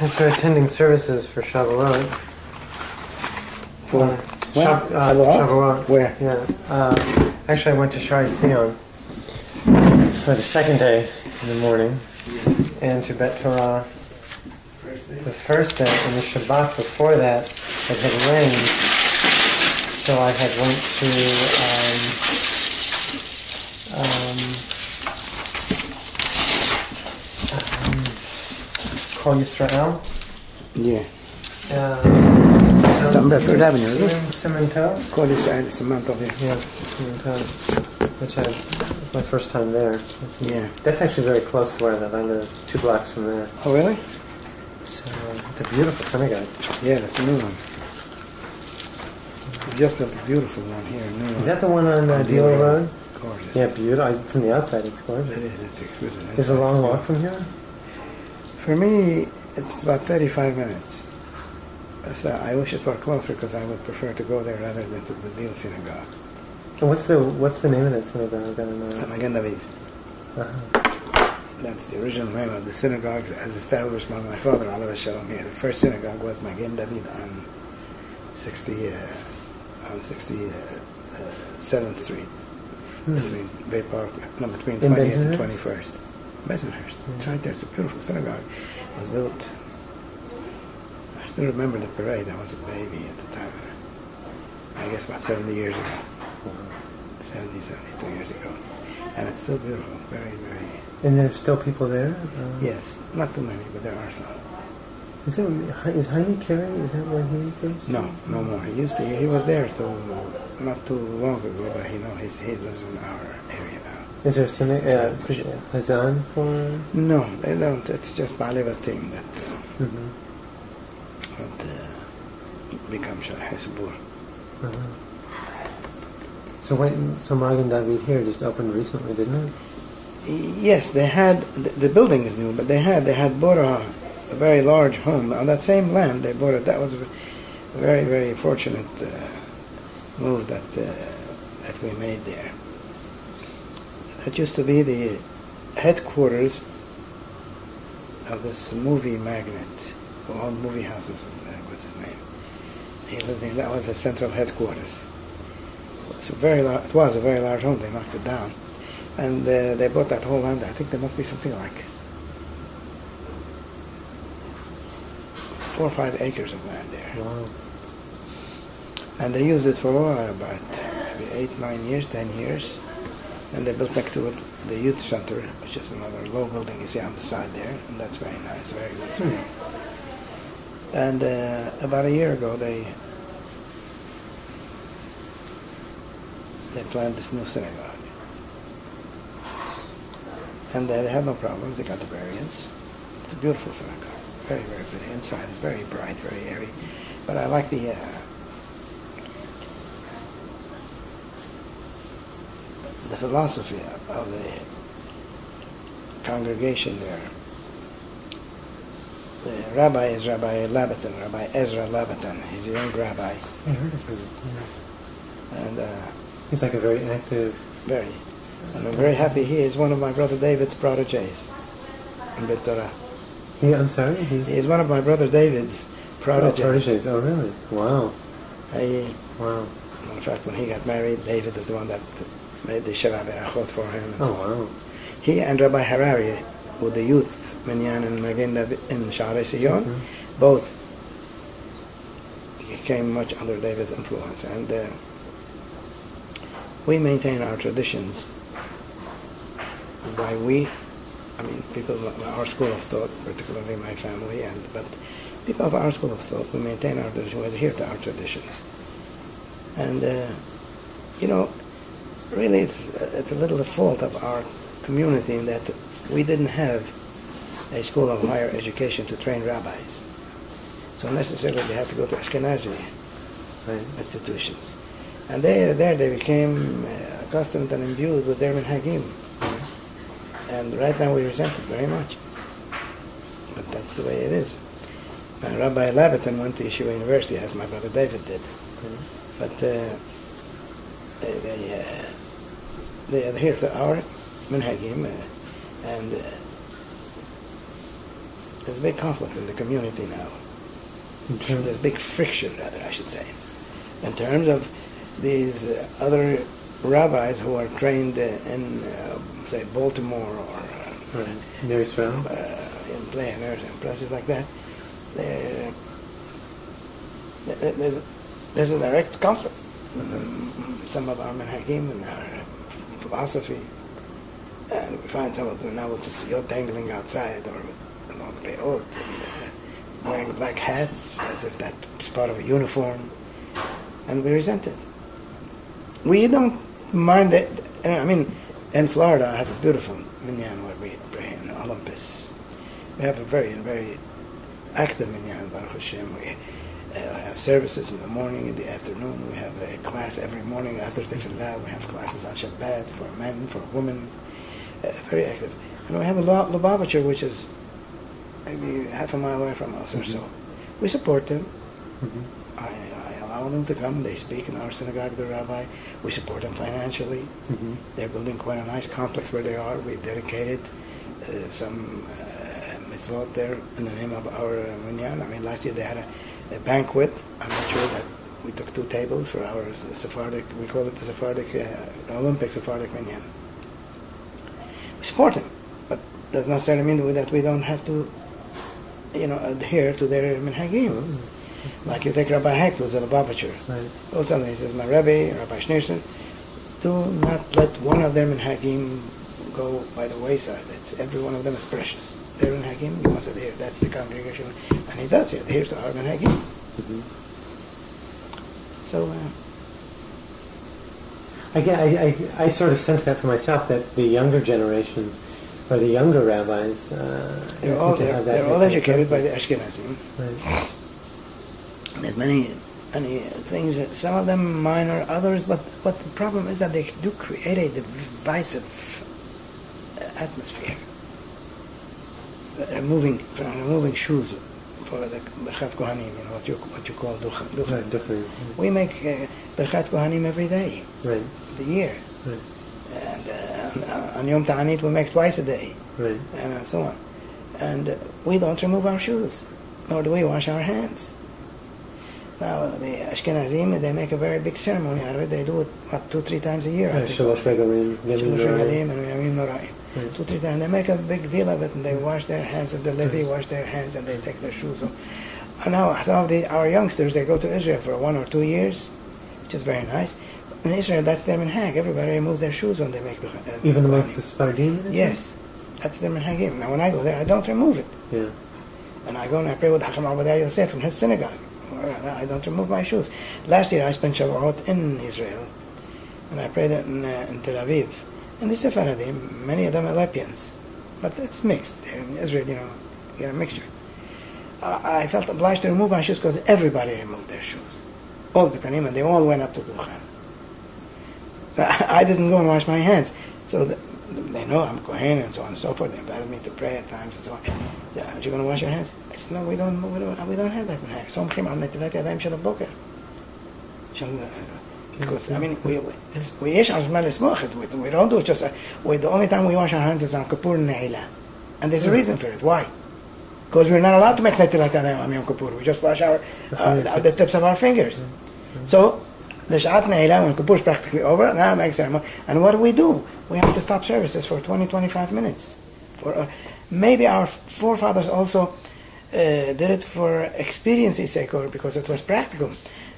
after attending services for Shavuot. For uh. Shav- uh, Shavuot? Where? Yeah. Uh, actually, I went to Shari Tzion for the second day in the morning, and to Bet Torah the first day, and the Shabbat before that, it had rained, so I had went to um, um, um, Kol Yisrael. Yeah. Uh, It's on Bedford Avenue, isn't it? Cemento. Call this it's a month of it. Yeah, Cemento, which I, was my first time there. Yeah. That's actually very close to where I live. I live two blocks from there. Oh, really? So it's a beautiful synagogue. Yeah, that's a new one. We just built a beautiful one here. Is that the one on uh, Dealer Road? Gorgeous. Yeah, beautiful. I, from the outside, it's gorgeous. is. It's exquisite. It's a long walk from here. For me, it's about 35 minutes. So I wish it were closer because I would prefer to go there rather than to the Deal Synagogue. And what's the what's the name of that synagogue? Magen David. Uh-huh. That's the original name of the synagogue as established by my father, Alav Shalom here. The first synagogue was Magen David on 60, uh, on 67th Street, between Bay Park, no, between Hmm. 20th and 21st. Bensonhurst. It's right there. It's a beautiful synagogue. It was built. I still remember the parade. I was a baby at the time. I guess about 70 years ago. 70, 72 years ago. And it's still beautiful. Very, very. And there's still people there. Uh, Yes, not too many, but there are some. Is it is Heidi Carey? Is that where he goes? to? No, no more. He used to. He was there till not too long ago, but he know he's, he lives in our area now. Is there a synagogue? Uh, Hazan for? No, they don't. It's just Maliva thing that uh, Mm-hmm. that uh, become Shalach Hesbur. Uh-huh. So when so Magen David here just opened recently, didn't it? Yes, they had the, the building is new, but they had they had bought a, a very large home on that same land. They bought it. That was a very very fortunate uh, move that uh, that we made there. That used to be the headquarters of this movie magnate who owned movie houses. What's his name? He lived. That was the central headquarters. It's a very lar- it was a very large home. They knocked it down and uh, they bought that whole land. I think there must be something like four or five acres of land there, Wow. and they used it for uh, about maybe eight, nine years, ten years. And they built next to it the youth center, which is another low building you see on the side there, and that's very nice, very good. And uh, about a year ago, they they planned this new synagogue. And they had no problems. They got the variance. It's a beautiful synagogue. Very, very pretty. Inside is very bright, very airy. But I like the uh, the philosophy of the congregation there. The rabbi is Rabbi Labaton, Rabbi Ezra Labaton. He's a young rabbi, I heard of him. And uh, He's like a very active. very. And I'm very happy he is one of my brother David's proteges in Bet Torah. He, I'm sorry. He, He is one of my brother David's proteges. oh, proteges. proteges. Oh, really? Wow. I, Wow. in fact, when he got married, David is the one that made the Shabbat Berachot for him. so Oh, wow. He and Rabbi Harari, with the youth minyan and Magen in Sha'arei Sion, both came much under David's influence, and uh, we maintain our traditions. By we, I mean people of our school of thought, particularly my family, and but people of our school of thought, we maintain our tradition. We adhere to our traditions, and uh, you know, really, it's it's a little the fault of our community in that we didn't have a school of higher education to train rabbis. So necessarily they had to go to Ashkenazi Right. institutions. And they, there they became uh, accustomed and imbued with their minhagim. And right now we resent it very much. But that's the way it is. Now, Rabbi Labaton went to Yeshiva University, as my brother David did. But uh, they, they, uh, they adhere to our minhagim, uh, and uh, there's a big conflict in the community now. In terms There's big friction, rather, I should say, in terms of these uh, other rabbis who are trained uh, in, uh, say, Baltimore or uh, right. Near Israel. uh, in Players and places like that. There, there- there's, there's a direct conflict. Um, Some of our manhagim and our philosophy, and we find some of them now with the siyot dangling outside or along the peot, and uh, wearing black hats as if that's part of a uniform, and we resent it. We don't mind it. I mean, in Florida, I have a beautiful minyan where we pray in Olympus. We have a very, very active minyan, Baruch Hashem. We have services in the morning, in the afternoon. We have a class every morning after Tefillah. We have classes on Shabbat for men, for women. Uh, very active. And we have a Lu- Lubavitcher, which is maybe half a mile away from us or so. We support them. Mhm. I, I allow them to come. They speak in our synagogue, the rabbi. We support them financially. Mhm. They're building quite a nice complex where they are. We dedicated uh, some uh, mitzvot there in the name of our uh, minyan. I mean, last year they had a, a banquet. I'm not sure that we took two tables for our Sephardic, we call it the Sephardic, uh, Olympic Sephardic minyan. We support them, but does not necessarily mean that we don't have to, you know, adhere to their minhagim. Like you take Rabbi Hecht, who's a Lubavitcher. Right. Also, he says, my Rebbe, Rabbi Schneerson, do not let one of them in Hagim go by the wayside. It's, every one of them is precious. They're in Hagim, you must adhere. That's the congregation. And he does, he adheres to our in Hagim. Mhm. So, uh, I, get, I, I, I sort of sense that for myself that the younger generation or the younger rabbis uh, they're all, they're, have that they're all educated by the. Ashkenazim. Right. There's many, many things, some of them minor, others, but, but the problem is that they do create a divisive atmosphere. Uh, Removing, from removing shoes for the Berchat Kohanim, you know, what you, what you call ducha. ducha. Right, different. We make uh, Berchat Kohanim every day, Right, the year. right, And uh, on- Yom Ta'anit we make twice a day, right. and uh, so on. And uh, we don't remove our shoes, nor do we wash our hands. Now, the Ashkenazim, they make a very big ceremony out of it. They do it, what, two, three times a year. Shalosh Regalim, Regalim and. Right. Two, three times. They make a big deal of it, and they wash their hands, and the Levi wash their hands, and they take their shoes off. And now, some of the, our youngsters, they go to Israel for one or two years, which is very nice. In Israel, that's their minhag. Everybody removes their shoes when they make the uh, Even the amongst the Sephardim? Yes, that's their minhagim. Now, when I go there, I don't remove it. Yeah. And I go and I pray with Hacham Ovadia Yosef in his synagogue. I don't remove my shoes. Last year I spent Shavuot in Israel, and I prayed in, uh, in Tel Aviv. And this is many of them Aleppians. But it's mixed. In Israel, you know, you get a mixture. I felt obliged to remove my shoes because everybody removed their shoes. All the Kanim, and they all went up to Dukhan. I didn't go and wash my hands. So the, they know I'm Kohen and so on and so forth. They invited me to pray at times and so on. Yeah, "Are you going to wash your hands? I said, no, we don't, we don't, we don't have that. So I'm because I mean, we it's, we yesh azman lesmochet. We don't do it just uh, we the only time we wash our hands is on Kippur and Ne'ilah, and there's a reason for it. Why? Because we're not allowed to make neti like that on Yom Kippur. We just wash our uh, the tips of our fingers. So the Sha'at Ne'ilah when Kippur is practically over, now make ceremony. And what do we do? We have to stop services for 20, 25 minutes. For uh, maybe our forefathers also uh, did it for experience's sake or because it was practical.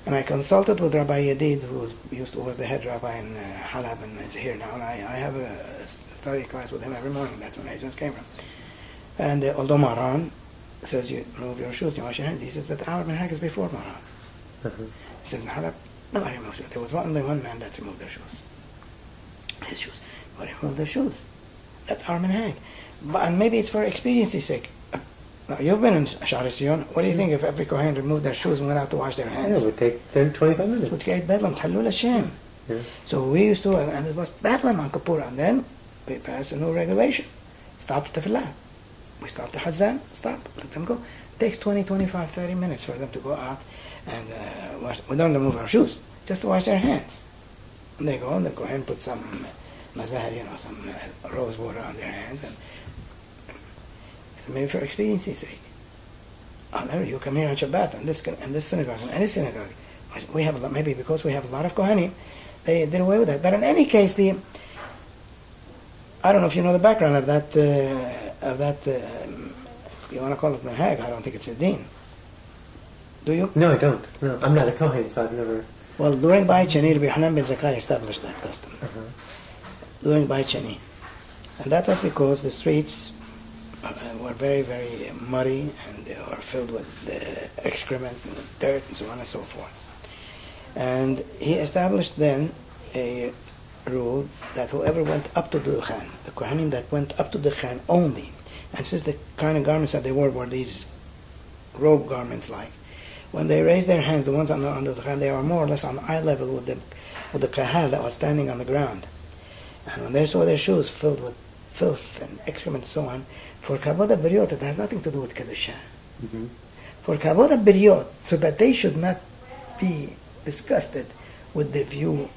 And I consulted with Rabbi Yedid, who was, used to, was the head rabbi in uh, Halab and is here now. And I, I have a, a study class with him every morning. That's when I just came from. And uh, although Maran says you remove your shoes, you wash your hands, he says, but our minhag is before Maran. Uh-huh. He says, in Halab, nobody removes shoes. There was only one man that removed their shoes. His shoes. Nobody removed their shoes. That's our minhag. But, and maybe it's for expediency's sake. Now, you've been in Shari Sion. What do you think if every Kohen removed their shoes and went out to wash their Yeah, hands? it would take 30, 25 It would minutes. create bedlam. Talul Hashem. Yeah. So we used to, and it was bedlam on Kippur. And then we passed a new regulation. Stop the tefillah. We stop the Hazan. Stop. Let them go. It takes 20, 25, 30 minutes for them to go out and uh, wash. We don't remove our shoes, just to wash their hands. And they go and the Kohen put some mazahar, you know, some uh, rose water on their hands. And maybe for experience's sake. oh, no, you come here on Shabbat and this and this synagogue and any synagogue. We have a lot, maybe because we have a lot of kohanim, they did away with that. But in any case, the I don't know if you know the background of that uh, of that. Uh, you want to call it minhag? I don't think it's a din. Do you? No, I don't. No, I'm not a kohen, so I've never. Well, during Bayit Sheni, Rabbi Hanan ben Zakkai established that custom. Uh-huh. During. And that was because the streets were very, very muddy and they were filled with excrement and dirt and so on and so forth. And he established then a rule that whoever went up to the Khan, the Kohanim that went up to the Khan only, and since the kind of garments that they wore were these robe garments like, when they raised their hands, the ones on the, on the Khan, they were more or less on eye level with the, with the Kahal that was standing on the ground. And when they saw their shoes filled with filth and excrement and so on, for Kabbalah Beriot, it has nothing to do with Kedusha. Mm-hmm. For Kabbalah Beriot, so that they should not be disgusted with the view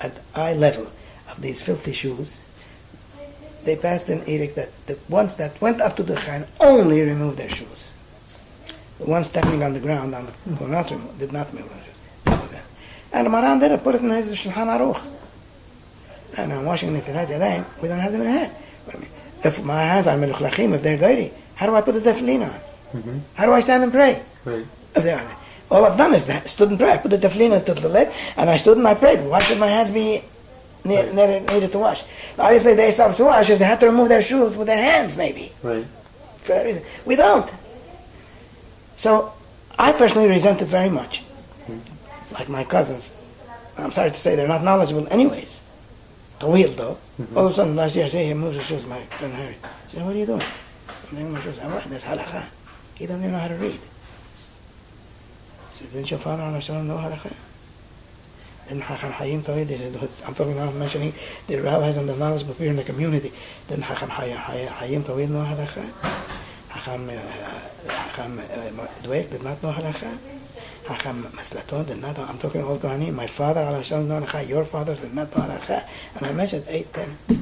at eye level of these filthy shoes, they passed an edict that the ones that went up to the Khan only removed their shoes. The ones standing on the ground on the Konatim did not remove their shoes. And Maran did it, put it in his Shulchan Aruch. And I'm washing it tonight, we don't have them in here. But I mean, if my hands are meluchlachim, if they're dirty, how do I put the tefillin on? Mm-hmm. How do I stand and pray? Right. If they're all I've done is that stood and prayed. I put the tefillin to the leg, and I stood and I prayed. Why should my hands be ne- Right. ne- needed to wash? Obviously, they stopped to wash if they had to remove their shoes with their hands, maybe. Right. For that reason. We don't. So, I personally resent it very much. Like my cousins. I'm sorry to say they're not knowledgeable anyways. Tawil though. All of a sudden last year I say he moves his shoes, my cousin Harry. I said, what are you doing? I'm moving my shoes. I'm right, that's halakha. He doesn't even know how to read. I said, didn't your father and Hashem know halakha? Didn't Hacham Hayim he said, I'm talking I'm mentioning the rabbis and the knowledgeable people in the community. Didn't Hacham Hay- Hay- Hayim Tawil know halakha? Hacham uh, uh, Dweck did not know halakha? Maslaton did not. I'm talking all Kohanim. My father, Allah Hashem, know halakha. Your father did not know. And I mentioned eight, ten. He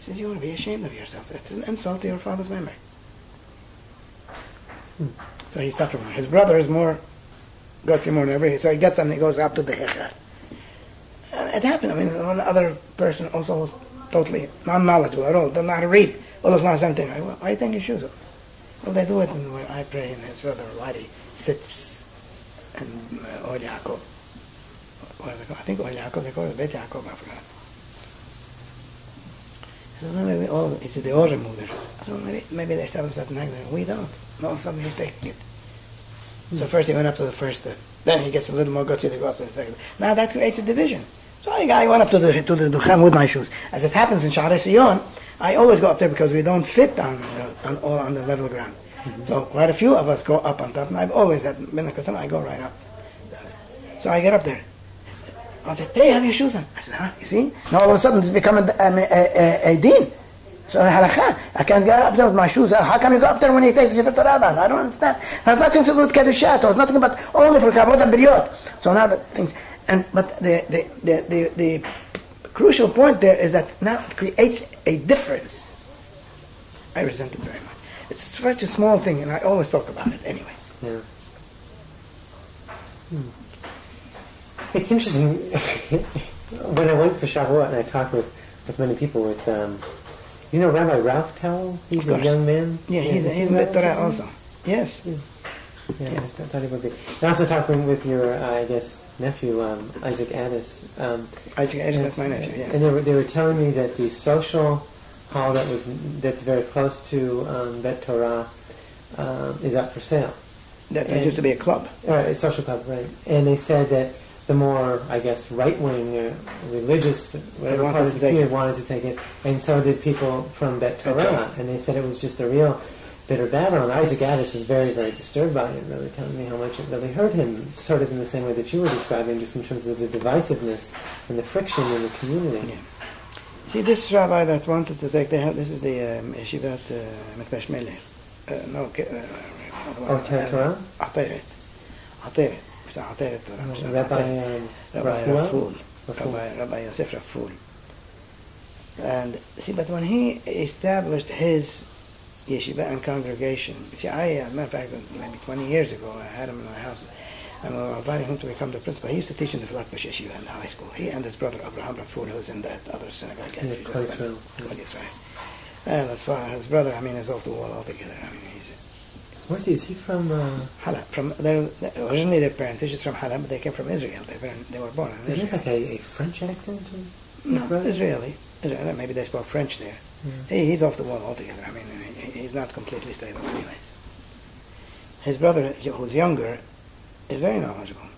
says, you ought to be ashamed of yourself. It's an insult to your father's memory. Hmm. So he remembering. His brother is more gutsy more than ever. So he gets up and he goes up to the Hechal. And it happened. I mean, one other person also was totally non-knowledgeable at all. How to read. All of the same thing. I, why are you taking your shoes off? Well, they do it when I pray and his brother Wadi sits in uh, Ohel Yaakov. What they I think Ohel Yaakov, they call it Bet Yaakov, I forgot. I said, well, maybe all, he said they all remove their shoes. I said, well, maybe, maybe they established that in England. We don't. No, somebody he's taking it. So first he went up to the first step. Then he gets a little more gutsy to go up to the second. Now that creates a division. So I, I went up to the to the Duchan with my shoes. As it happens in Sion, I always go up there because we don't fit on the, on all on the level ground. So quite a few of us go up on top, and I've always had been a custom. I go right up. So I get up there. I said, "Hey, have your shoes on?" I said, "Huh? You see?" Now all of a sudden it's become a, a, a, a, a din. So I can't get up there with my shoes. How come you go up there when you take the Sefer Torah down? I don't understand. It has nothing to do with Kedushat. It has nothing but only for Kabot and. So now the things, and but the the, the, the the crucial point there is that now it creates a difference. I resent it very much. It's such a small thing, and I always talk about it anyways. Yeah. Hmm. It's interesting. when I went for Shavuot and I talked with, with many people with, um, you know Rabbi Ralph Tawil? He's a young man. Yeah, he's, is he's he in Rabbi Torah Towel? also. Yes. Yeah, I thought he would be. And also talking with your, uh, I guess, nephew, um, Isaac Addis. Um, Isaac Edis, that's my nephew, yeah. And they were, they were telling me that the social hall that was that's very close to um, Bet Torah um, is up for sale. That, and- used to be a club. All right, a social club, right? And they said that the more, I guess, right-wing, uh, religious, whatever wanted part of to the community it. wanted to take it, and so did people from Bet Bet Torah, Torah. and they said it was just a real bitter battle. And Isaac Addis was very, very disturbed by it, really telling me how much it really hurt him, sort of in the same way that you were describing, just in terms of the divisiveness and the friction in the community. Yeah. See, this rabbi that wanted to take the help, this is the um, Yeshivat uh, Mikdash Melech. Uh, no, uh, Oh, Torah? Ateret. Ateret. It's Ateret Torah. Rabbi um, Rabbi Rafua? Raful. Rabbi, Rabbi Yosef Raful. And see, but when he established his yeshiva and congregation. See, I, uh, matter of fact, maybe 20 years ago, I had him in my house, and were inviting him to become the principal. He used to teach in the Flatbush Yeshiva in the high school. He and his brother Abraham Rafur, who's in that other synagogue. Yeah, He just Kleisville. went- What is right. And as far his brother, I mean, is off the wall altogether. I mean, he's Where's he? From? Uh, Halab. From they're, originally their parentage is from Halab, but they came from Israel. They were, they were born in is Israel. there like a, a French accent? No. Israeli. Israeli. Maybe they spoke French there. Yeah. He, he's off the wall altogether. I mean, he, he's not completely stable anyways. His brother, who's younger, is very knowledgeable.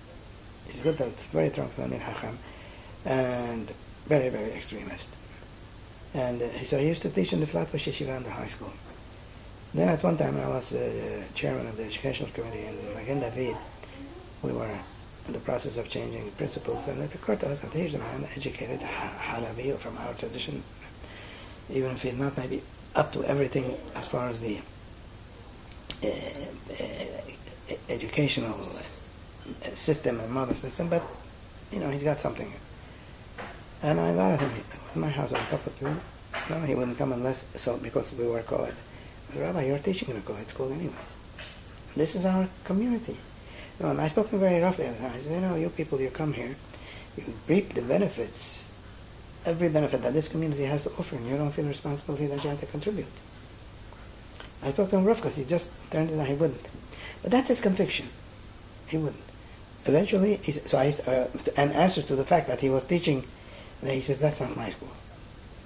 He's good, that's very transparent in Hacham, and very, very extremist. And uh, so he used to teach in the Flatbush Yeshiva in the high school. Then at one time, I was uh, chairman of the educational committee in Magen David. We were in the process of changing principals, and it occurred to us that here's a man educated Ha- Halabi from our tradition, even if he's not maybe up to everything as far as the uh, uh, educational uh, system and modern system, but you know he's got something. And I invited him to my house on a couple of times. No, he wouldn't come unless so because we were co-ed. But Rabbi, you're teaching in a co-ed school anyway. This is our community. No, and I spoke to him very roughly. I said, you know, you people, you come here, you reap the benefits, every benefit that this community has to offer, and you don't feel responsibility that you have to contribute. I spoke to him rough because he just turned it down. He wouldn't. But that's his conviction. He wouldn't. Eventually, he, so I, uh, an answer to the fact that he was teaching, and he says, that's not my school.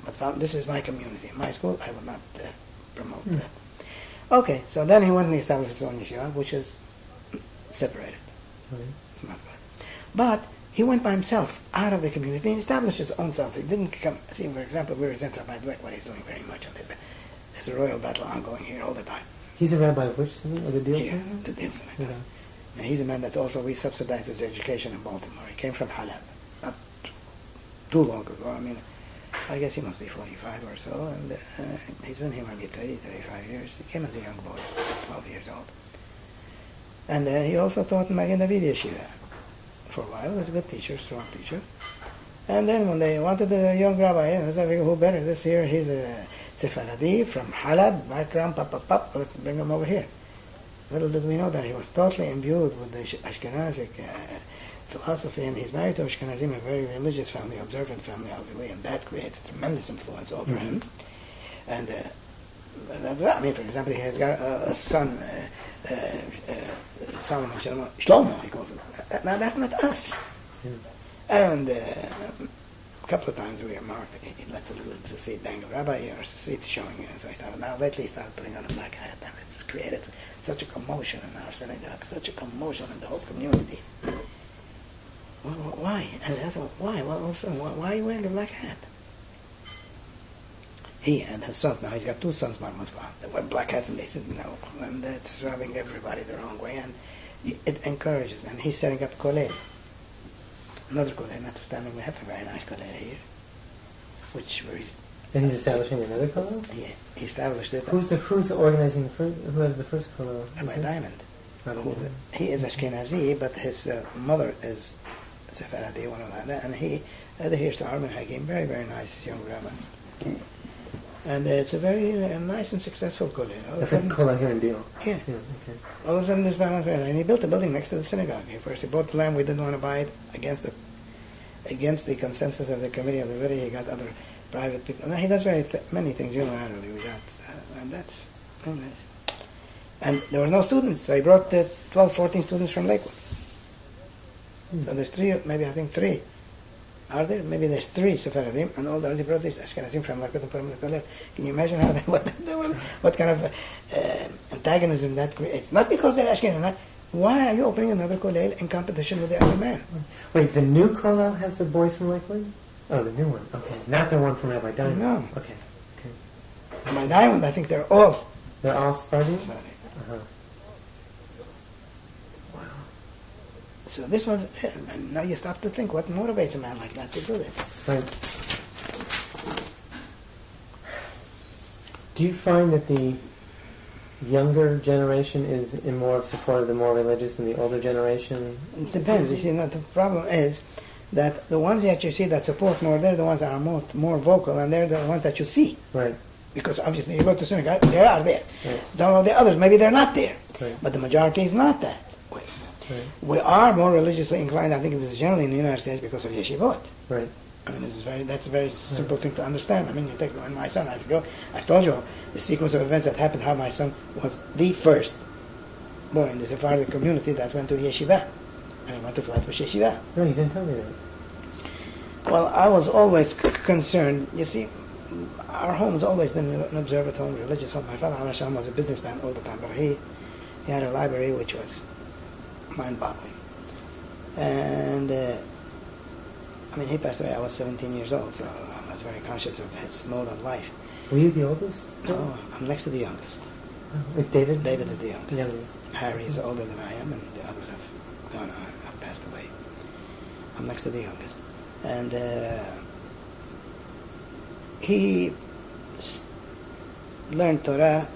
But this is my community. My school, I will not uh, promote Hmm. that. Okay, so then he went and established his own yeshiva, which is separated. Right. Not. But he went by himself out of the community and established his own self. He didn't come. See, for example, we resent Rabbi Dweck, what he's doing very much on this. There's a royal battle ongoing here all the time. He's a rabbi of which? Or the deal center? the Synagogue. Yeah. And he's a man that also we subsidized his education in Baltimore. He came from Halab, not too long ago. I mean, I guess he must be 45 or so, and uh, he's been here maybe 30, 35 years. He came as a young boy, 12 years old. And uh, he also taught Magen David Yeshiva for a while. He was a good teacher, strong teacher. And then when they wanted a young rabbi, I figured, who better? This here, he's a Sephardi from Halab, background, pop, pop, pop, let's bring him over here. Little did we know that he was totally imbued with the Ashkenazic uh, philosophy, and he's married to Ashkenazim, a very religious family, observant family, obviously, and that creates a tremendous influence over him. And uh, I mean, for example, he has got a, a son, uh, uh, uh, Solomon Shlomo, Shlomo, he calls him. Uh, Now that's not us. Yeah. And uh, a couple of times we were marked. He, he left a little seat dangle. Rabbi, your showing you. So I thought, now lately he started putting on a black hat, and it's created such a commotion in our synagogue, such a commotion in the whole community. Well, why? And I thought, why? Well, also, why, are you wearing a black hat? He and his sons, now he's got two sons, Bar Mitzvah, that wear black hats, and they said no, and that's rubbing everybody the wrong way, and it- encourages, and he's setting up kollel. Another kollel, notwithstanding we have a very nice kollel here, which where And he's establishing another kollel? he, he established it, Who's the who's organizing the first? Who has the first kollel? Rabbi Diamond. Diamond. he is Ashkenazi, but his uh, mother is Sephardi, one of that, and he adheres to Armin Hakim, very, very nice young rabbi. And uh, it's a very uh, nice and successful kollel. That's a a sudden- here in Deal. Yeah. Yeah. Okay. All of a sudden, this man was and he built a building next to the synagogue. He first he bought the land. We didn't want to buy it against the against the consensus of the committee of the committee. He got other private people. Now, he does very th- many things unilaterally. We got, uh, and that's nice. And there were no students, so he brought uh, 12, 14 students from Lakewood. So there's three, maybe I think three. Are there? Maybe there's three Sephardim, and all the others he brought these Ashkenazim from Lakewood and put them the kollel. Can you imagine how they, what, they were- what kind of uh, antagonism that creates? Not because they're Ashkenazim. Why are you opening another kollel in competition with the other man? Wait, the new kollel has the boys from Lakewood? Oh, the new one. Okay, not the one from Rabbi Diamond. No. Okay. Okay. My diamond, I think they're all They're all. Sephardim. Uh-huh. Wow. So this and now you stop to think, what motivates a man like that to do this? Right. Do you find that the younger generation is in more of support of the more religious than the older generation? It depends. You see, now the problem is that the ones that you see that support more, they're the ones that are more, more vocal, and they're the ones that you see. Right. because obviously you go to synagogue, they are there. Right. Some of the others, maybe they're not there. Right. But the majority is not that way. Right. We are more religiously inclined, I think this is generally in the United States because of yeshivot. Right. I mean, this is very, that's a very simple thing to understand. I mean, you take when my son, I go, I've told you the sequence of events that happened, how my son was the first born in the Sephardic community that went to yeshiva. And he went to Flatbush Yeshiva. No, you didn't tell me that. Well, I was always c- concerned. You see, our home has always been an observant home, religious home. My father, Hashem, was a businessman all the time, but he, he had a library which was mind-boggling. And, uh, I mean, he passed away, I was 17 years old, so I was very conscious of his mode of life. Were you the oldest? No, I'm next to the youngest. Oh, It's David? David is the youngest. The youngest. Harry is older than I am, and the others have gone on, have passed away. I'm next to the youngest, and uh, he learned Torah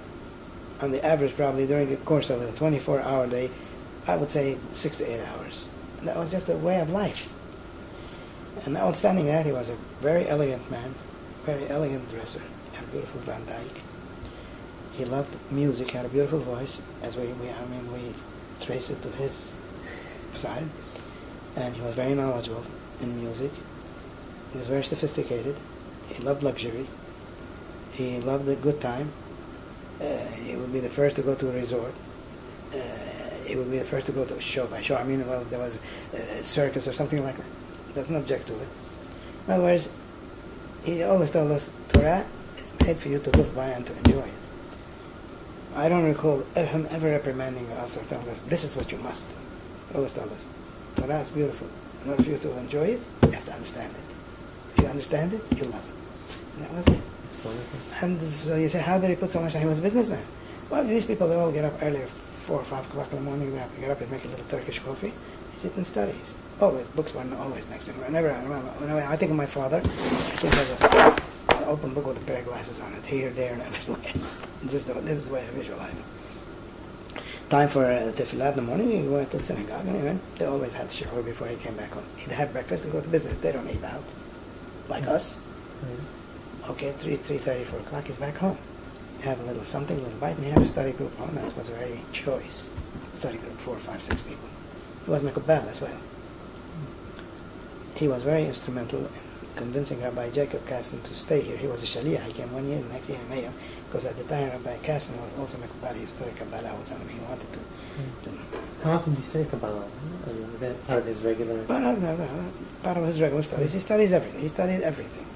on the average probably during the course of a 24-hour day. I would say six to eight hours. And that was just a way of life. And notwithstanding that, he was a very elegant man, very elegant dresser, had a beautiful Van Dyke. He loved music, had a beautiful voice, as we, we I mean, we trace it to his side. And he was very knowledgeable in music. He was very sophisticated. He loved luxury. He loved a good time. Uh, he would be the first to go to a resort. Uh, he would be the first to go to a show. By show, I mean, well, there was a circus or something like that. He doesn't object to it. In other words, he always told us, Torah is made for you to live by and to enjoy it. I don't recall him ever reprimanding us or telling us, this is what you must do. He always told us, Torah is beautiful. In order for you to enjoy it, you have to understand it. If you understand it, you love it. And that was it. Wonderful. And so you say, how did he put so much time? He was a businessman. Well, these people, they all get up early, 4 or 5 o'clock in the morning, they have to get up and make a little Turkish coffee. He sits and studies. Always, books were always next to him. Whenever I remember, whenever I think of my father, he has a, an open book with a pair of glasses on it, here, there, and everywhere. this, is the, this is the way I visualize it. Time for uh, tefillah in the morning, he went to synagogue, and he went. They always had shiur before he came back home. He'd have breakfast and go to business. They don't eat out, like mm-hmm. us. Right. Okay, 3, 3.30, 4 o'clock, he's back home. Have a little something, a little bite, and he had a study group home. That was a very choice. Study group, four, five, six people. He was Mekubal as well. Mm-hmm. He was very instrumental in convincing Rabbi Jacob Kassin to stay here. He was a Shaliah. He came one year, the next year he made him, because at the time Rabbi Kassin was also Mekubal. He studied Kabbalah with something he wanted to. to How often do you study Kabbalah? I mean, is that part of his regular... But no, no, no, part of his regular studies, he studies everything. He studied everything.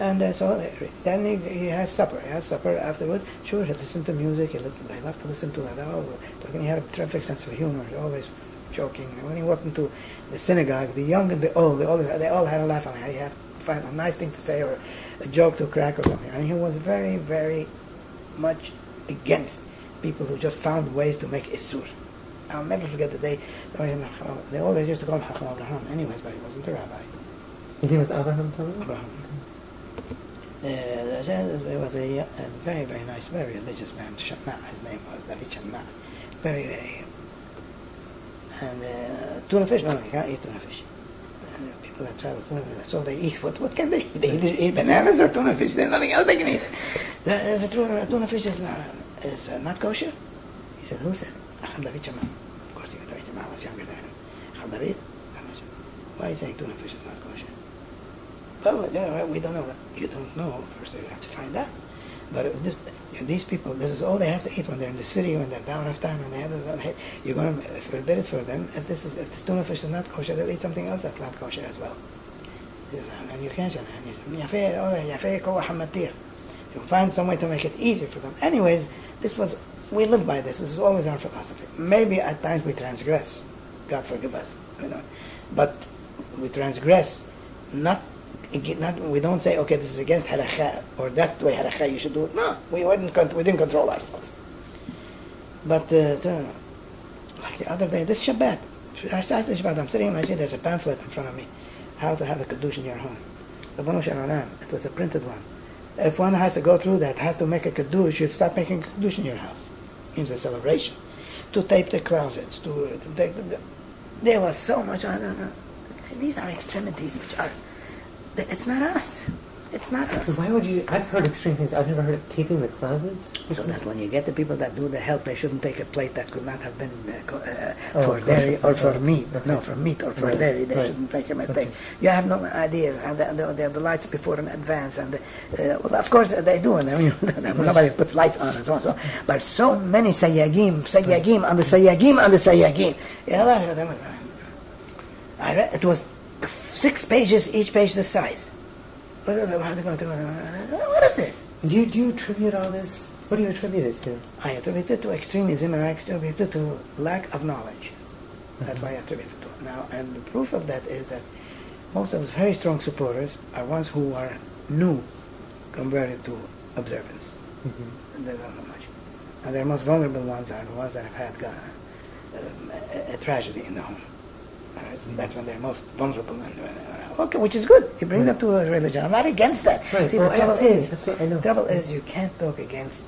And uh, so uh, then he, he has supper. He has supper afterwards. Sure, he listened to music. He loved to listen to it. Oh, talking. He had a terrific sense of humor. He Always joking. And when he walked into the synagogue, the young and the old, they all, they all had a laugh on him. He had to find a nice thing to say or a joke to crack or something. And he was very, very much against people who just found ways to make isur. I'll never forget the day. They always used to call him Chacham Abraham, anyways, but he wasn't a rabbi. His name was Abraham Torah? Abraham. Uh, there was a, a very, very nice, very religious man, Shana, his name was David Shana. Very, very. And uh, tuna fish, no, you can't eat tuna fish. And people that travel tuna fish, so they eat, what, what can they eat? They either eat bananas or tuna fish, there's nothing else they can eat. There's a tuna, tuna fish is, not, is uh, not kosher? He said, who said? David Shana. Of course, he was younger than him. David? Why are you saying tuna fish is not kosher? Well, yeah, we don't know that. You don't know. First, you have to find out. But this, these people, this is all they have to eat when they're in the city, when they're down half time, and they have this. You're going to forbid it for them. If this is, if this tuna fish is not kosher, they'll eat something else that's not kosher as well. And you can't. And he says, "Yafeh, oh, yafeh ko hamatir." You find some way to make it easier for them. Anyways, this was we live by this. This is always our philosophy. Maybe at times we transgress. God forgive us. You know, but we transgress not not, we don't say, okay, this is against halakha, or that's the way halakha you should do it. No, we didn't, we didn't control ourselves. But, uh, to, like the other day, this Shabbat, I said Shabbat, I'm sitting in my seat, there's a pamphlet in front of me, how to have a Kiddush in your home. It was a printed one. If one has to go through that, have to make a Kiddush, you'd stop making a Kiddush in your house. It means a celebration. To tape the closets, to, to take the, there was so much, I don't know. These are extremities which are it's not us. it's not us. Why would you? I've heard extreme things. I've never heard of taping the closets. So that when you get the people that do the help, they shouldn't take a plate that could not have been uh, uh, Oh, for dairy or for Okay. meat. Okay. No, for meat or for Right. dairy. They Right. shouldn't make a mistake. You have no idea. And the, the, the, the lights before in advance. And uh, well, of course uh, they do. And I mean, nobody puts lights on and so on. So, but so many sayyagim, sayyagim, and the sayyagim, and the sayyagim. Yeah, I read, it was six pages, each page the size. What is this? Do you do you attribute all this? What do you attribute it to? I attribute it to extremism and I attribute it to lack of knowledge. That's why I attribute it to it. Now, and the proof of that is that most of his very strong supporters are ones who are new, converted to observance. Mm-hmm. They don't know much. And their most vulnerable ones are the ones that have had uh, a, a tragedy in the home. That's when they're most vulnerable. And, uh, okay, which is good. You bring them to a religion. I'm not against that. Right. See, Well, the trouble absolutely, is, absolutely, the trouble is, you can't talk against.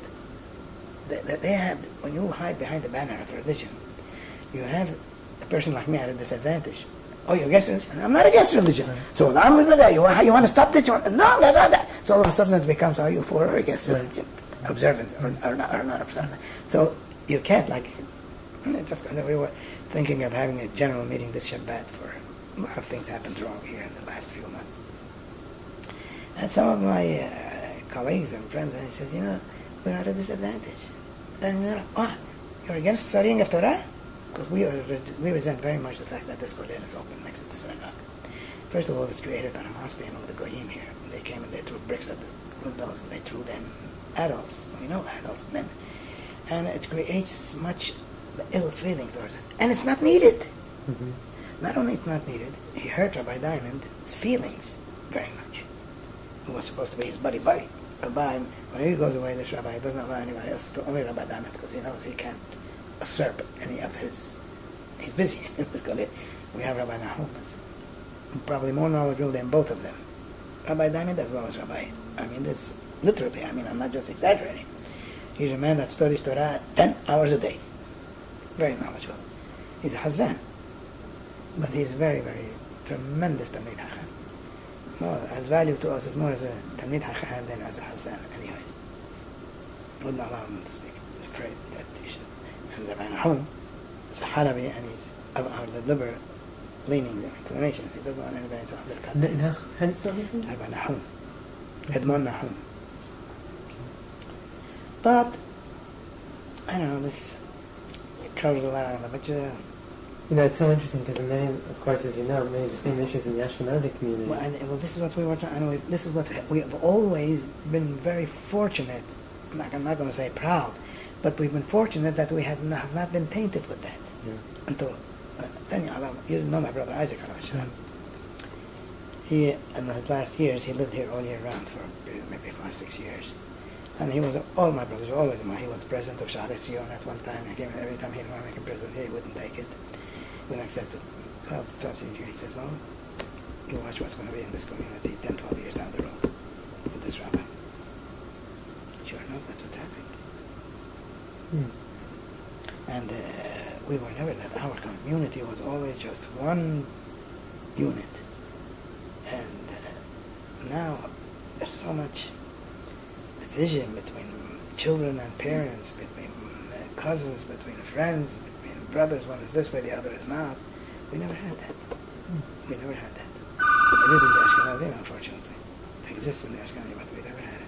They, they they have when you hide behind the banner of religion, you have a person like me at a disadvantage. Oh, you're against religion? I'm not against religion. So I'm with that. You want, you want to stop this? You want, no, no, no, no. So all of a sudden it becomes, are you for or against religion? Observance or, or, not, or not observance. So you can't like, just we were thinking of having a general meeting this Shabbat for a lot of things happened wrong here in the last few months. And some of my uh, colleagues and friends, and he says, you know, we're at a disadvantage. And they're like, ah, you're against studying of Torah? Because we, are, we resent very much the fact that this kollel is open next to the synagogue. First of all, it's created on a mosque among the goyim here. They came and they threw bricks at the windows, and they threw them adults, you know, adults, men. And it creates much ill feeling towards us. And it's not needed. Mm-hmm. Not only it's not needed, he hurt Rabbi Diamond's feelings very much. Who was supposed to be his buddy buddy. Rabbi, when he goes away, this rabbi doesn't allow anybody else to only Rabbi Diamond because he knows he can't usurp any of his. He's busy. Let's go there. We have Rabbi Nahum, probably more knowledgeable than both of them. Rabbi Diamond as well as Rabbi. I mean, this literally. I mean, I'm not just exaggerating. He's a man that studies Torah ten hours a day. Very knowledgeable. He's a Hazan. But he's very, very tremendous Talmid Hacham. More, his value to us is more as a Talmid Hacham than as a Hazan, anyways. Wouldn't allow him to speak. Afraid that he should. And Rabbi Nahum is a Halabi and he's of our liberal leanings and inclinations. He doesn't want anybody to undercut No, this. no. How do you spell his name? Nahum. Edmond Nahum. But, I don't know, this covers a lot but uh, You know, it's so interesting because many, of course, as you know, many of the same issues in the Ashkenazi community. Well, and, well, this is what we were trying. Anyway, this is what we have always been very fortunate. I'm not, I'm not going to say proud, but we've been fortunate that we have not, have not been tainted with that Yeah. until uh, then. You know, you know my brother Isaac. Yeah. He in his last years he lived here all year round for maybe five six years, and he was all my brothers were always my. He was president of Shari Sion at one time. He came every time he wanted to make a president he wouldn't take it. Wouldn't accept it. 12, 12 years. He says, well, you watch what's going to be in this community 10, 12 years down the road with this rabbi. Sure enough, that's what's happening. Hmm. And uh, we were never that. Our community was always just one unit. And uh, now there's so much division between children and parents, between uh, cousins, between friends, between brothers. One is this way, the other is not. We never had that. We never had that. It is in the Ashkenazi, unfortunately. It exists in the Ashkenazi, but we never had it.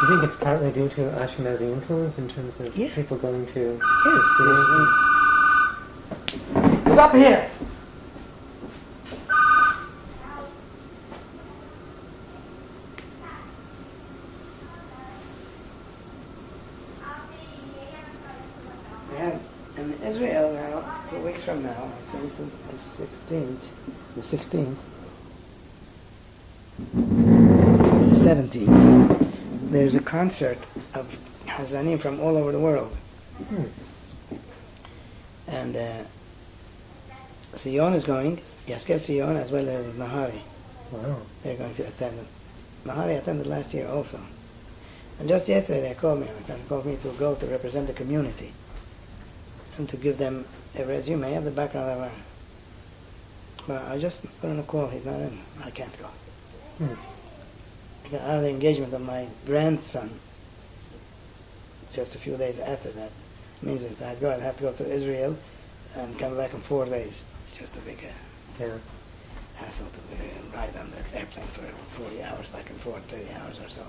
Do you think it's partly due to Ashkenazi influence in terms of Yeah. people going to Yes. schools? Who's up here? 16th, the 16th, the 17th, there's a concert of Hazanim from all over the world. Hmm. And uh, Sion is going, Yaskel Sion as well as Nahari. Wow. They're going to attend. Nahari attended last year also. And just yesterday they called me, They called me to go to represent the community and to give them a resume of the background of our but I just put in a call, he's not in, I can't go. Hmm. I got out of the engagement of my grandson just a few days after that. means if I'd go, I'd have to go to Israel and come back in four days. It's just a big uh, Yeah. hassle to uh, ride on the airplane for 40 hours back and forth, 30 hours or so.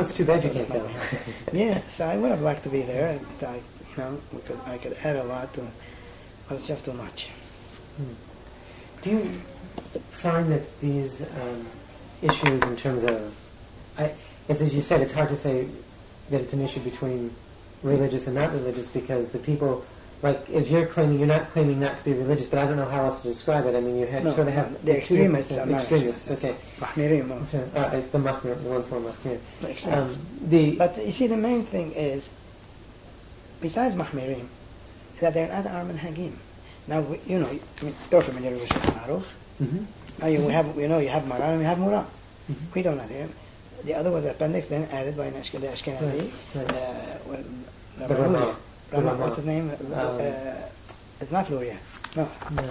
It's too bad you can't go. yeah, so I would have liked to be there. and I, you know, could, I could add a lot to, but it's just too much. Do you find that these um, issues, in terms of, I, it's, as you said, it's hard to say that it's an issue between religious and not religious because the people, like as you're claiming, you're not claiming not to be religious, but I don't know how else to describe it. I mean, you have, No, sort of have the extremists extremists. Okay, Mahmirim, uh, so, uh, the machmir, the ones more machmir. the. Um, the But you see, the main thing is, besides Mahmirim, that they're not our Hagim. Now, we, you know, I mean, you're familiar with Aruch. Mhm. Now, you, we have, you know, you have Maran and we have Murah. Mhm. We don't have him. The other was appendix, then added by the Ashkenazi. Right. Uh, well, The. Ramah. What's his name? Uh, Um, it's not Luria. No. No,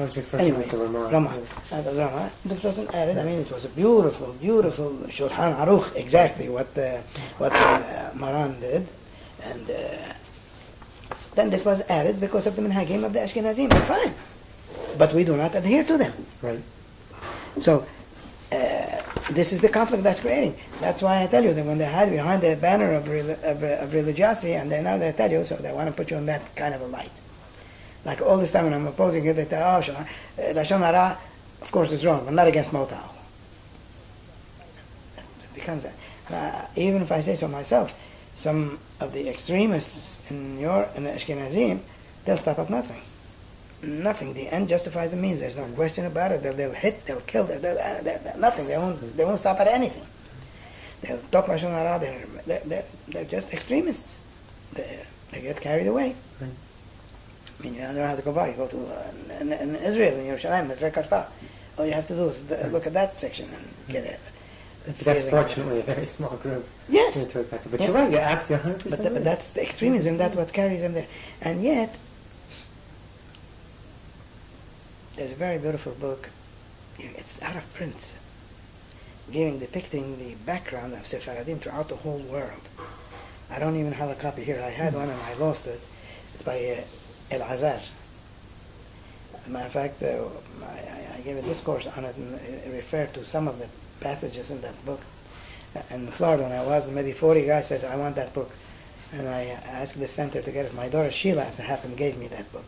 I was referring Anyway, to as the Ramah. Ramah. yeah. Uh, the Ramah. This wasn't added. I mean, it was a beautiful, beautiful Shulchan Aruch, exactly what uh, what uh, Maran did, and uh, then this was added because of the minhagim of the Ashkenazim. Fine, but we do not adhere to them. Right. So. Uh, this is the conflict that's creating. That's why I tell you that when they hide behind the banner of, rel- of, uh, of religiosity, and they now they tell you, so they want to put you in that kind of a light. Like all this time when I'm opposing it, they tell, oh, Shana- uh, Lashon Hara, of course it's wrong. I'm not against Motow. It becomes that. Uh, even if I say so myself, some of the extremists in your in the Ashkenazim, they'll stop at nothing. Nothing. The end justifies the means. There's no question about it. They'll, they'll hit. They'll kill. They'll, they'll, they'll, nothing. They won't. They won't stop at anything. They'll talk lashon hara. They're, they're, they're, they're just extremists. They, they get carried away. Right. I mean, you don't have to go far. You go to uh, in, in Israel, in Yerushalayim, the Rekarta. All you have to do is look at that section and get it. That's fortunately a very small group. Yes. to interpret it. But Yeah. you're right. You're absolutely 100 But, percent th- but that's the extremism. That's what carries them there. And yet, there's a very beautiful book. It's out of print, giving depicting the background of Sephardim throughout the whole world. I don't even have a copy here. I had one and I lost it. It's by uh, Elazar. As a matter of fact, uh, I, I- I gave a discourse on it and it referred to some of the passages in that book. In Florida, when I was, maybe 40 guys said, I want that book. And I uh, asked the center to get it. My daughter Sheila, as it happened, gave me that book.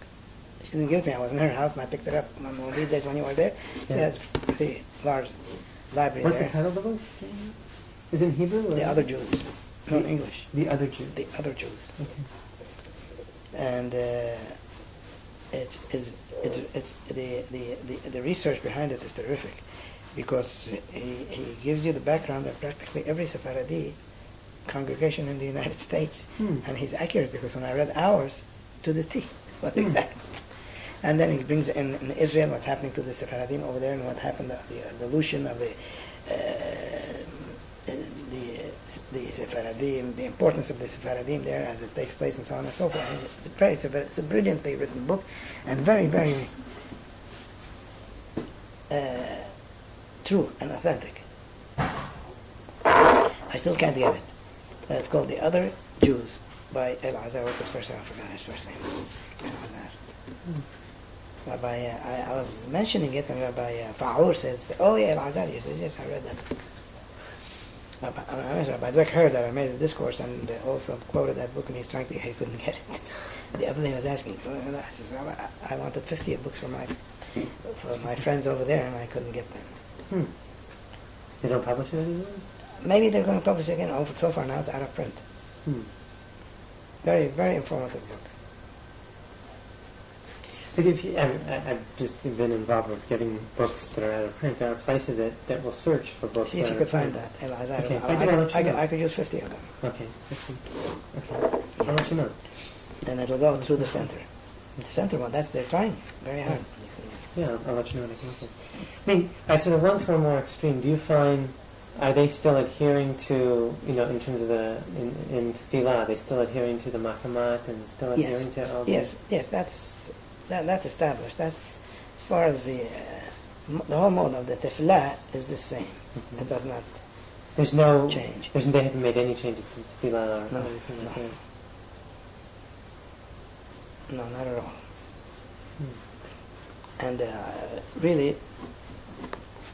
She didn't give it to me. I was in her house and I picked it up on one of these days when you were there. Yeah. It has a pretty large library What's there. the title of the book? Is it in Hebrew? Or The Other Jews. No, English. The Other Jews. The Other Jews. Okay. and uh, it's, it's, it's, it's the, the, the, the research behind it is terrific because he, he gives you the background of practically every Sephardi congregation in the United States. Hmm. And he's accurate because when I read ours, to the T, like that. And then he brings in, in Israel what's happening to the Sephardim over there and what happened, the, the evolution of the, uh, the, the Sephardim, the importance of the Sephardim there as it takes place and so on and so forth. And It's, a very, it's, a, it's a brilliantly written book and very, very uh, true and authentic. I still can't get it. Uh, it's called The Other Jews by Elazar. What's his first name? I forgot his first name. Azar. Rabbi, uh, I, I was mentioning it, and Rabbi uh, Faur says, "Oh yeah, Elazar." He says, "Yes, I read that." Rabbi, I mean, Rabbi Dweck heard that I made a discourse and uh, also quoted that book, and he's trying to, he couldn't get it. the other day I was asking, uh, I says, I I wanted 50 books for my for my friends over there, and I couldn't get them. Hmm. They don't publish it anymore? Maybe they're going to publish it again. Oh, so far now it's out of print. Hmm. Very, very informative book. If you, I, I've just been involved with getting books that are out of print. There are places that, that will search for books See if you could find print. that. Okay, I, I do, I'll could, let you I, could. I could use 50 of them. Okay. Okay. I'll let you know. And it'll go through the center. The center one, that's, they're trying very hard. Yeah, I'll, let you know what I come up with. I mean, all right, so the ones who are more extreme, do you find, are they still adhering to, you know, in terms of the, in, in tefillah, are they still adhering to the maqamat and still Yes. adhering to all Yes, yes, that's, that, that's established. That's, as far as the uh, m- the whole mode of the tefillah is the same. It does not There's no change. There's, they haven't made any changes to tefillah or No, anything like no. that. No, not at all. Hmm. And uh, really,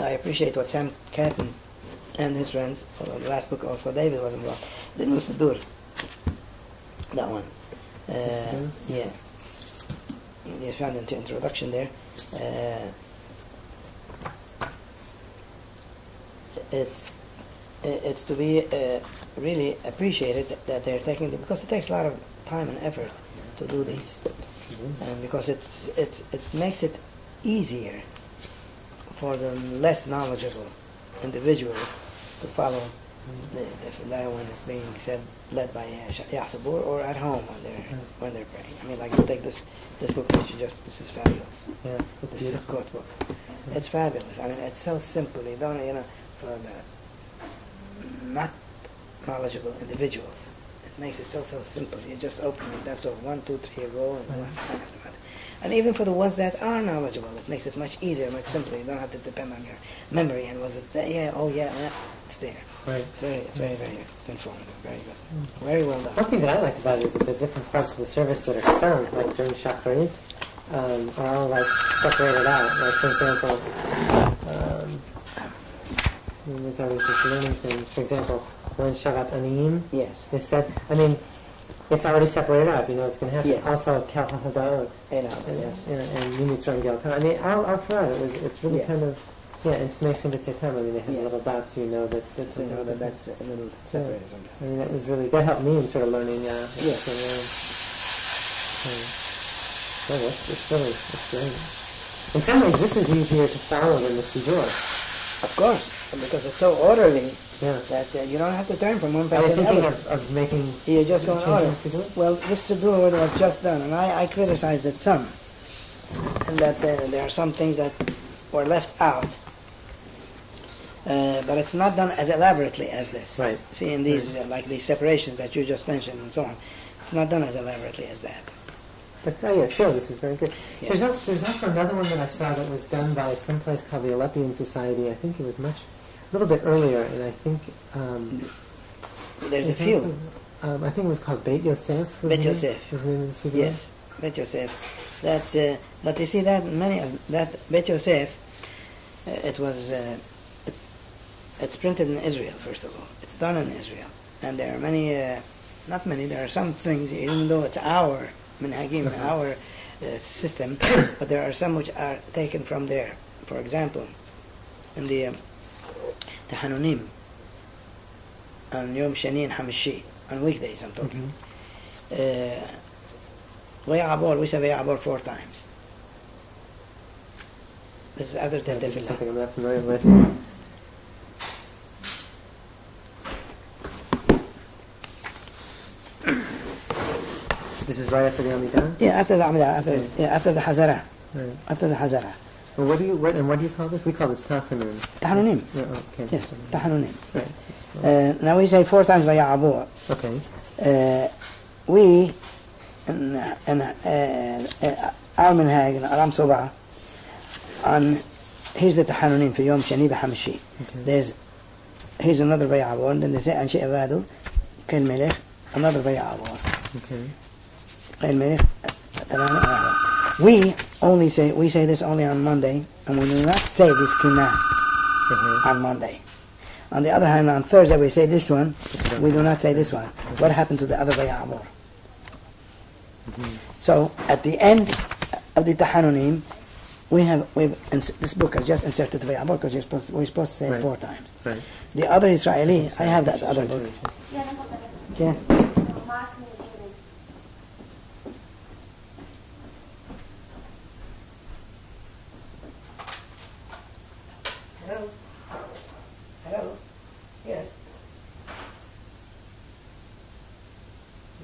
I appreciate what Sam Catton and his friends, uh, the last book also, David was involved, the New that one. Uh, yeah. You found in the introduction there. Uh, it's it's to be uh, really appreciated that they're taking it because it takes a lot of time and effort to do these Mhm. and because it's, it's, it makes it easier for the less knowledgeable individuals to follow the, the filah when it's being said, led by Sh- or at home when they're, when they're praying. I mean, like you take this, this book that you just, this is fabulous. Yeah, it's This is a beautiful. book. It's fabulous. I mean, it's so simple. You don't, you know, for the not knowledgeable individuals, it makes it so, so simple. You just open it, that's all. One, two, three, go, and one after one. And even for the ones that are knowledgeable, it makes it much easier, much simpler. You don't have to depend on your memory. And was it there? Yeah, oh yeah, yeah, it's there. Right. Very, it's very, very informative. Very good. Very well done. One thing that I liked about it is that the different parts of the service that are sung, like during Shacharit, um, are all like separated out. Like for example, um, I mean, there's always just learning things. For example, when Shavat Aniyim Yes. is said, I mean, it's already separated out. You know, it's going to happen. Yes. Also, Kel HaHadaot, You know, and, yes. and, and Yimitzram Gel I mean, all, all throughout it was, it's really Yes. kind of, yeah, and Smechem B'Tzetam, I mean, they have Yeah. little dots, so you know that that's So you know that that's a little separated from I mean, that was really, that helped me in sort of learning, uh, what Yes. was going on. So, well, it's, it's really, it's great. In some ways, this is easier to follow than the Siddur. Of course, because it's so orderly Yeah. that uh, you don't have to turn from one you to the thinking of, of making You just go in order. Well, this Siddur was just done, and I, I criticized it some, and that uh, there are some things that were left out. Uh, but it's not done as elaborately as this. Right. See, in these, uh, like these separations that you just mentioned and so on, it's not done as elaborately as that. But oh yeah, still, this is very good. Yeah. There's also there's also another one that I saw that was done by some place called the Aleppian Society. I think it was much, a little bit earlier, and I think um, There's a few. also- um, I think it was called Beit Yosef. was Beit Yosef. The name the studio? Yes, Bet Yosef. That's, uh, but you see that many of that Bet Yosef, uh, it was, uh, it's, it's printed in Israel first of all. It's done in Israel, and there are many, uh, not many. There are some things, even though it's our minhagim, our uh, system, but there are some which are taken from there. For example, in the um, on Yom Shani and Hamishi on weekdays. I'm talking. Mhm. Uh, Vayabor, we say Vayabor four times. This is after So the this is tefillah. something I'm not familiar with. This is right after the Amidah? Yeah, after the Amidah, after, yeah, after the Hazara, Right. after the Hazara. Well, what do you what, and what do you call this? We call this Tachanun. Tahanunim, Yeah, oh, okay. yes, Tahanunim. Right. Uh, now we say four times Vayabor. Okay. Uh, we, in, in uh, uh, our in Aram Soba, on, here's the Tahanunim for Yom Shani B'Hamshi. Okay. There's, here's another Vayabor, and then they say Anshe Avadu, Kel Melech, another Vayabor. Okay. Tahanunim, Vayabor. We only say, we say this only on Monday, and we do not say this Kina Uh-huh. on Monday. On the other hand, on Thursday we say this one, we do not say this one. What happened to the other Vayabor? So at the end of the Tahanunim, we have we've ins- this book has just inserted Vayabor because you're supposed we're supposed to say it four times. Right. The other Israeli, I have that other book. Yeah, no problem. Yeah. Mark me the evening. Hello. Hello. Yes.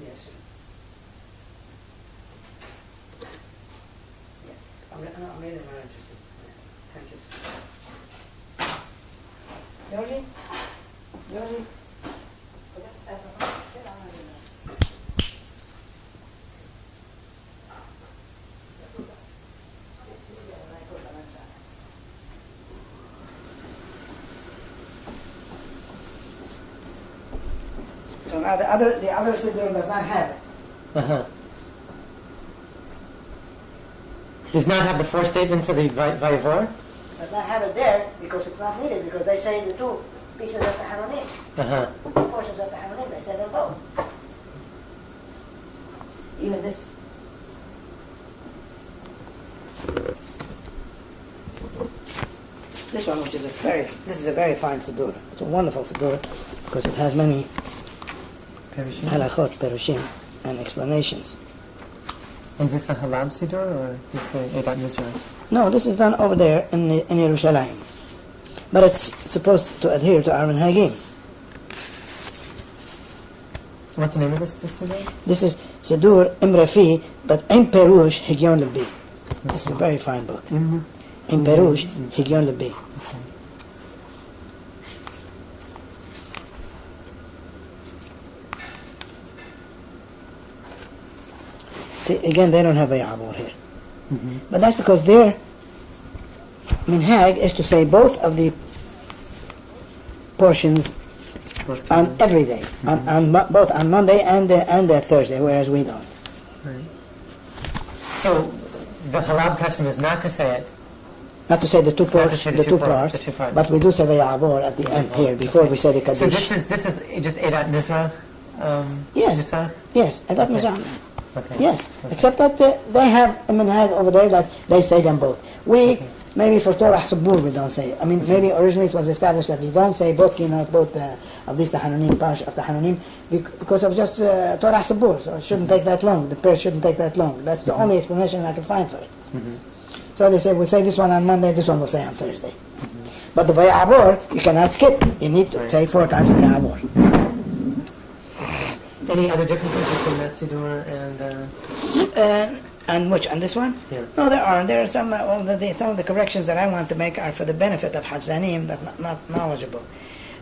Yes. Sir. Yeah. I'm, re- I'm really very interested. Thank you. sir. Georgie? Georgie? Now the other the other siddur does not have it. Uh-huh. Does not have the four statements of the Vayavor? Does not have it there because it's not needed because they say the two pieces of the Haronim, Uh-huh. portions of the Haronim, they say them both. Even this. This one, which is a very, this is a very fine siddur. It's a wonderful siddur because it has many Perishim. halachot, perushim, and explanations. Is this the Halab Siddur or just the Edat Mizrah? No, this is done over there in, in Yerushalayim. But it's supposed to adhere to our minhagim. What's the name of this, this Siddur? This is Sidur Imrafi, but in Perush Higyon Lebi. This is a very fine book. Mm-hmm. In Perush Higyon Lebi. See, again, they don't have a Yabur here. Mm-hmm. But that's because their minhag is to say both of the portions on every day, on, on both on Monday and and Thursday, whereas we don't. Right. So the Halab custom is not to say it. Not to say the two parts, the, the two two par- parts, the two parts. but we do say Yabor at the end here before we say the Kaddish. So this is this is just Edat Mizrah. Um, Yes. Nusach? yes, that Okay. Okay. Yes, except that uh, they have a minhag over there that they say them both. We maybe for Torah Sabur we don't say. I mean, maybe originally it was established that you don't say both kinot, both uh, of these the Hanunim, Pash of the Hanunim, bec- because of just uh, Torah Sabur. So it shouldn't take that long. The prayer shouldn't take that long. That's the only explanation I can find for it. So they say we'll say this one on Monday, this one we'll say on Thursday. But the Vayabor you cannot skip. You need to Right. say four times Vayabor. Any other differences between that Siddur and? Uh, Uh, and which on this one? Yeah. No, there are. There are some. Uh, well, the, the, some of the corrections that I want to make are for the benefit of Hazanim that not, not knowledgeable.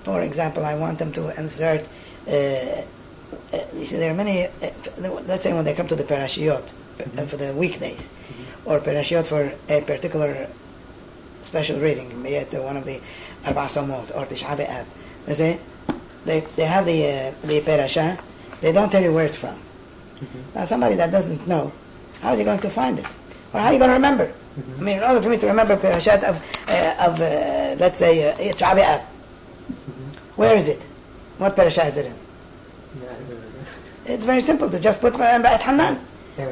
For example, I want them to insert. Uh, uh, you see, there are many. Uh, let's say when they come to the parashiyot uh, for the weekdays, or parashiyot for a particular special reading, be it one of the Arba Samot or Tisha B'Av. They say they they have the uh, the parasha. They don't tell you where it's from. Now, somebody that doesn't know, how is he going to find it? Or how are you going to remember? I mean, in order for me to remember parashat of, uh, of uh, let's say, uh, B'Av, where is it? What parasha is it in? yeah, I don't know. It's very simple to just put uh, Va'ethanan.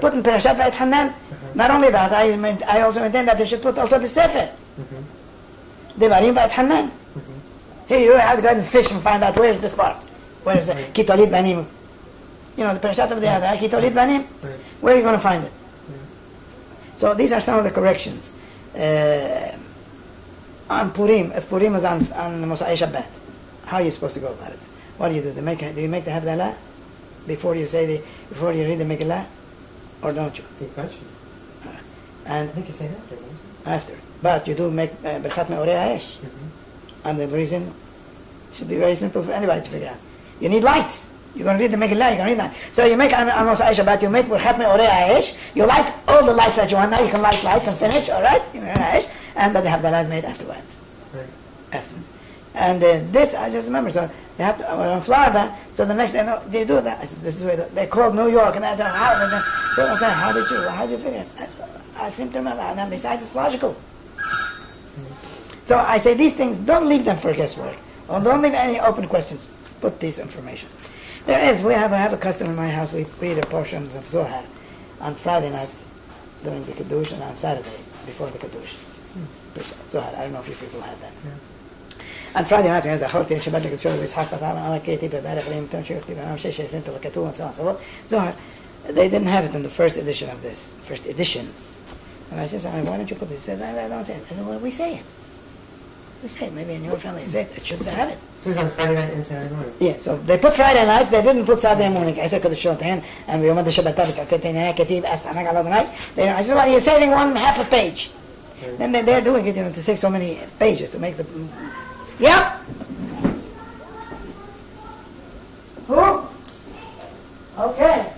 Put in parashat Va'ethanan. Not only that, I, mean, I also maintain that you should put also the Sefer. Devarim Va'ethanan. Here you have to go and fish and find out where is this part. Where is it? Ki Tolid Banim. You know, the parashat of the other, Ki Tolid Banim. Where are you going to find it? So these are some of the corrections. Uh, on Purim, if Purim is on, on Mosai Shabbat, how are you supposed to go about it? What do you do? Do you make, do you make the Havdalah before you say the, before you read the Megillah? Or don't you? Good question. I And think you say after. after. But you do make uh, Birchat Me'orei Ha'esh. And the reason should be very simple for anybody to figure out. You need lights. You're going to read the Megillah, you're going to read that. So you make on Mosai Shabbat, you make Birchat Me'orei Ha'esh, you light all the lights that you want. Now you can light lights and finish, all right? You know, Ha'esh, and then they have the lights made afterwards. Right. afterwards. And uh, this, I just remember, so they have to, uh, in Florida, so the next day, no, they do that. I said, this is where they, called New York, and they had to, how, and then, so I said, how did you, how did you figure it? What I seem to remember, and then besides, it's logical. So I say these things, don't leave them for guesswork. Or don't leave any open questions. Put this information. There is, we have, I have a custom in my house, we read a portions of Zohar on Friday night during the Kiddush and on Saturday before the Kiddush. Zohar, I don't know if you people have that. On Friday night, we have the Chorti, Shabbat, the Kiddush, Yitzhak, Batam, Amaketi, Beberech, Lim, Ton, Shir, Tibanam, Shesh, Lim, Telekatu, and so on and so forth. Zohar, they didn't have it in the first edition of this, first editions. And I said, why don't you put this? He said, I don't say it. I said, well, we say it. We say. Maybe in your family say it. Should have it. This is on Friday night and Saturday morning. Yeah, so they put Friday night, they didn't put Saturday morning. I said, and we went to Shabbat Tavis, Ketib, Astanak, Allah, night. They, I said, well, you're saving one half a page. Then they, they're doing it, you know, to save so many pages to make the. Yep! Who? Okay.